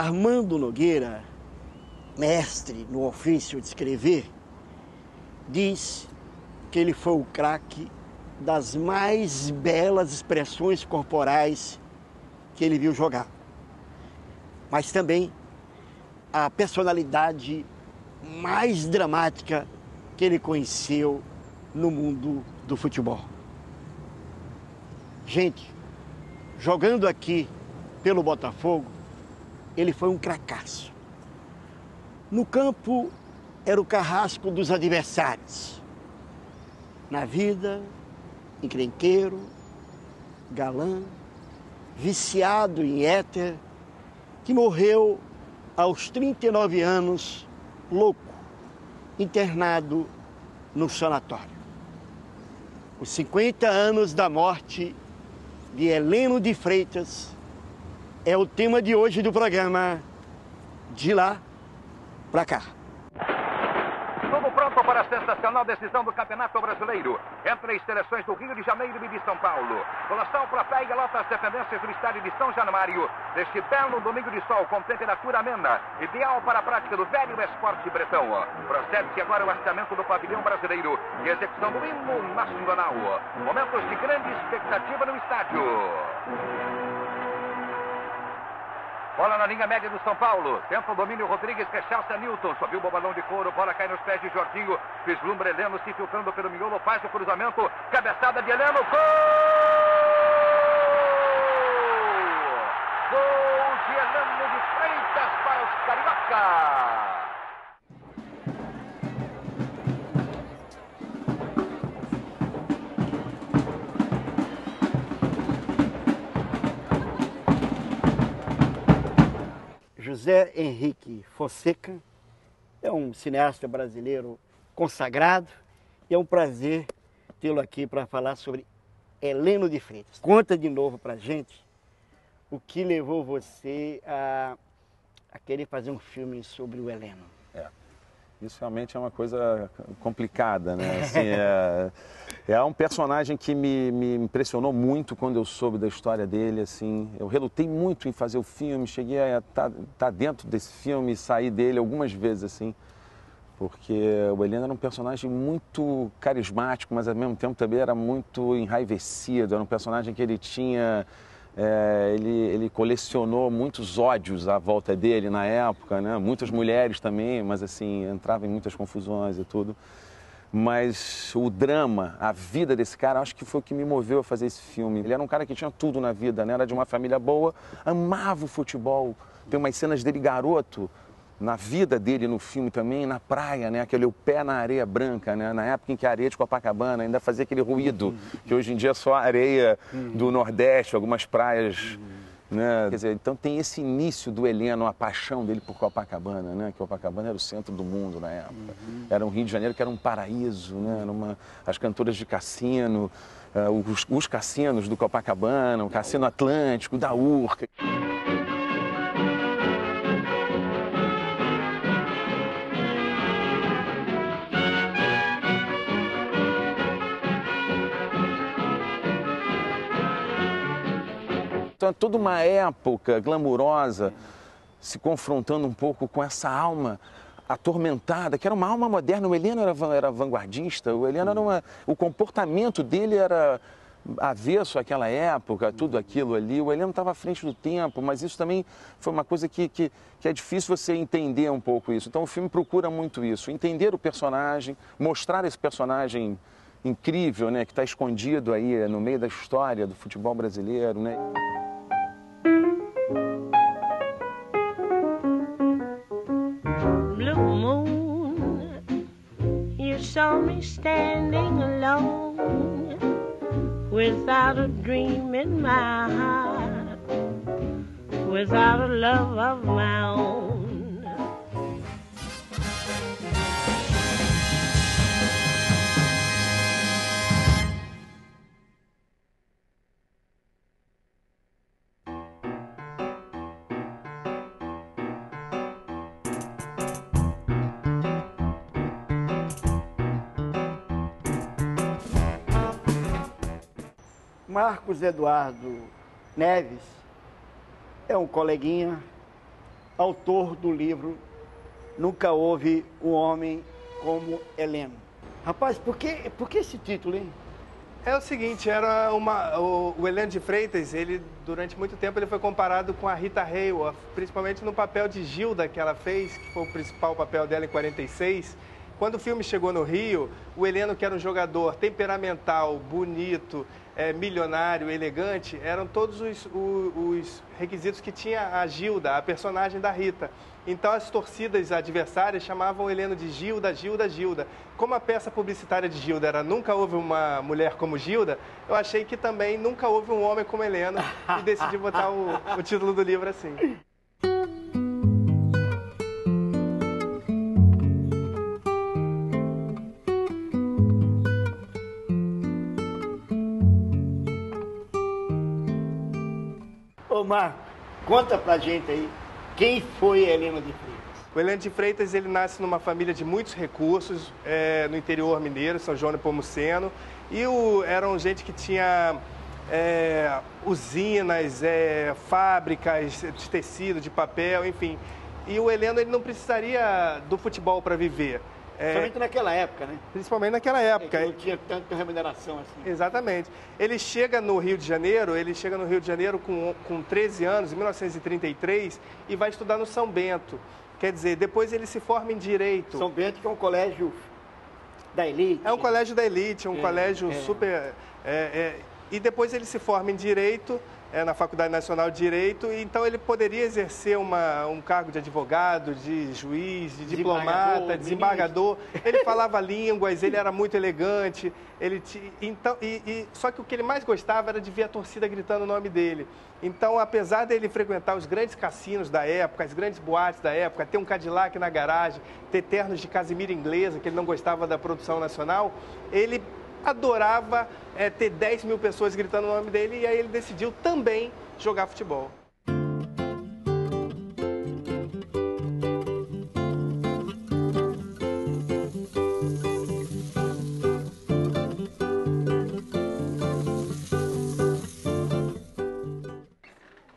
Armando Nogueira, mestre no ofício de escrever, diz que ele foi o craque das mais belas expressões corporais que ele viu jogar. Mas também a personalidade mais dramática que ele conheceu no mundo do futebol. Gente, jogando aqui pelo Botafogo, ele foi um cracaço. No campo, era o carrasco dos adversários. Na vida, encrenqueiro, galã, viciado em éter, que morreu aos 39 anos, louco, internado no sanatório. Os 50 anos da morte de Heleno de Freitas é o tema de hoje do programa De Lá Pra Cá. Tudo pronto para a sensacional decisão do Campeonato Brasileiro entre as seleções do Rio de Janeiro e de São Paulo. Colossal plateia lota as dependências do estádio de São Januário neste belo domingo de sol com temperatura amena, ideal para a prática do velho esporte bretão. Procede-se agora o orçamento do pavilhão brasileiro e execução do hino nacional. Momentos de grande expectativa no estádio. Bola na linha média do São Paulo. Tenta o domínio Rodrigues, rechaça Newton. Subiu o balão de couro. Bola cai nos pés de Jorginho. Vislumbra Heleno se filtrando pelo miolo. Faz o cruzamento. Cabeçada de Heleno. Gol! Gol de Heleno de Freitas para os Carioca. José Henrique Fonseca é um cineasta brasileiro consagrado e é um prazer tê-lo aqui para falar sobre Heleno de Freitas. Conta de novo para gente o que levou você a, a querer fazer um filme sobre o Heleno. É. Isso realmente é uma coisa complicada, né? Assim, é, é, um personagem que me, me, impressionou muito quando eu soube da história dele, assim. Eu relutei muito em fazer o filme, cheguei a estar tá, tá dentro desse filme e sair dele algumas vezes, assim. Porque o Helena era um personagem muito carismático, mas ao mesmo tempo também era muito enraivecido. Era um personagem que ele tinha é, ele, ele, colecionou muitos ódios à volta dele na época, né? muitas mulheres também, mas assim, entrava em muitas confusões e tudo. Mas o drama, a vida desse cara, acho que foi o que me moveu a fazer esse filme. Ele era um cara que tinha tudo na vida, né? era de uma família boa, amava o futebol. Tem umas cenas dele garoto, na vida dele no filme também, na praia, né? Aquele o pé na areia branca, né? Na época em que a areia de Copacabana ainda fazia aquele ruído, uhum. que hoje em dia é só areia uhum. do Nordeste, algumas praias. Uhum. Né? Quer dizer, então tem esse início do Heleno, a paixão dele por Copacabana, né? Que Copacabana era o centro do mundo na época. Uhum. Era um Rio de Janeiro que era um paraíso, né? Era uma, as cantoras de cassino, uh, os, os cassinos do Copacabana, o Cassino Atlântico, da Urca. Então é toda uma época glamurosa se confrontando um pouco com essa alma atormentada, que era uma alma moderna. O Heleno era, era vanguardista, o Heleno era uma, o comportamento dele era avesso àquela época, tudo aquilo ali. O Heleno estava à frente do tempo, mas isso também foi uma coisa que, que, que, é difícil você entender um pouco isso. Então o filme procura muito isso, entender o personagem, mostrar esse personagem incrível, né, que está escondido aí no meio da história do futebol brasileiro, né? Saw me standing alone without a dream in my heart, without a love of my own. Marcos Eduardo Neves é um coleguinha, autor do livro Nunca Houve um Homem como Heleno. Rapaz, por que, por que esse título, hein? É o seguinte, era uma, o, o Heleno de Freitas, ele durante muito tempo ele foi comparado com a Rita Hayworth, principalmente no papel de Gilda que ela fez, que foi o principal papel dela em 46. Quando o filme chegou no Rio, o Heleno, que era um jogador temperamental, bonito, é, milionário, elegante, eram todos os, os, os requisitos que tinha a Gilda, a personagem da Rita. Então as torcidas adversárias chamavam o Heleno de Gilda, Gilda, Gilda. Como a peça publicitária de Gilda era Nunca houve uma mulher como Gilda, eu achei que também nunca houve um homem como Heleno e decidi botar o, o título do livro assim. Ô Marco, conta pra gente aí, quem foi Helena de Freitas? O Heleno de Freitas ele nasce numa família de muitos recursos é, no interior mineiro, São João de Pomuceno. E o, eram gente que tinha é, usinas, é, fábricas de tecido, de papel, enfim. E o Heleno ele não precisaria do futebol para viver. É, Principalmente naquela época, né? Principalmente naquela época. É não tinha tanta remuneração assim. Exatamente. Ele chega no Rio de Janeiro, ele chega no Rio de Janeiro com, com 13 anos, em 1933, e vai estudar no São Bento. Quer dizer, depois ele se forma em Direito. São Bento, que é um colégio da elite. É um colégio da elite, um é, colégio é. super... É, é, e depois ele se forma em Direito é, na Faculdade Nacional de Direito, e então ele poderia exercer uma, um cargo de advogado, de juiz, de diplomata, desembargador. Ele falava línguas, ele era muito elegante. Ele então, e, e, só que o que ele mais gostava era de ver a torcida gritando o nome dele. Então, apesar dele frequentar os grandes cassinos da época, as grandes boates da época, ter um Cadillac na garagem, ter ternos de casimira inglesa, que ele não gostava da produção nacional, ele adorava é, ter 10 mil pessoas gritando o nome dele e aí ele decidiu também jogar futebol.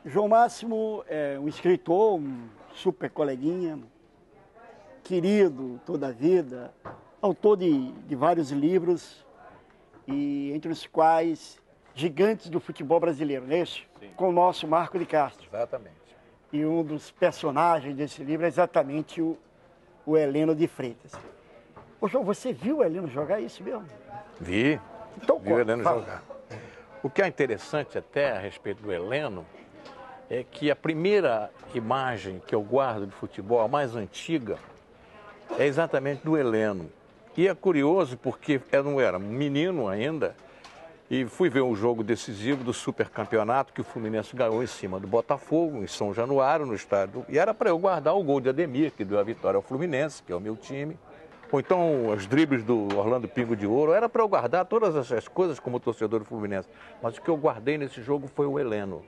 João Máximo é um escritor, um super coleguinha, querido toda a vida, autor de, de vários livros, e entre os quais gigantes do futebol brasileiro, não é isso? Sim. Com o nosso Marco de Castro. Exatamente. E um dos personagens desse livro é exatamente o, o Heleno de Freitas. Ô João, você viu o Heleno jogar isso mesmo? Vi. Então, vi o Heleno fala. jogar. O que é interessante até a respeito do Heleno é que a primeira imagem que eu guardo de futebol, a mais antiga, é exatamente do Heleno. E é curioso porque eu não era menino ainda e fui ver um jogo decisivo do supercampeonato que o Fluminense ganhou em cima do Botafogo, em São Januário, no estádio. E era para eu guardar o gol de Ademir, que deu a vitória ao Fluminense, que é o meu time. Ou então os dribles do Orlando Pingo de Ouro. Era para eu guardar todas essas coisas como torcedor do Fluminense. Mas o que eu guardei nesse jogo foi o Heleno.